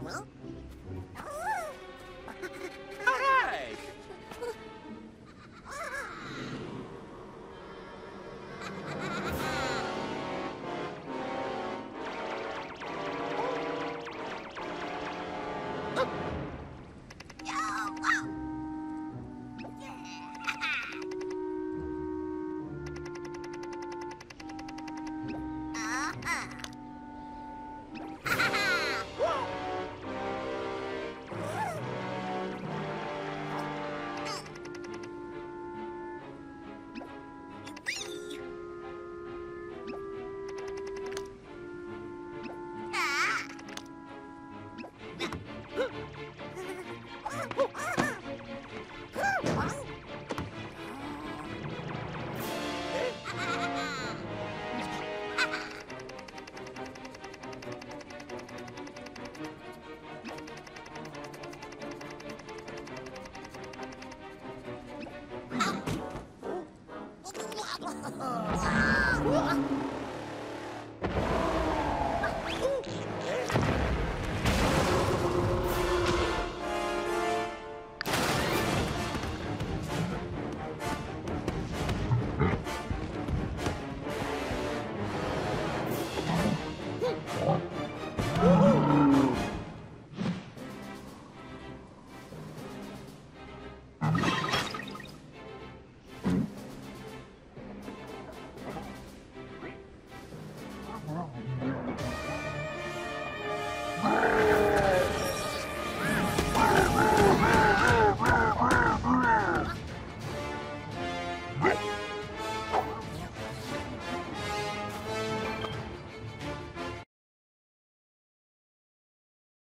Uh-uh. Oh,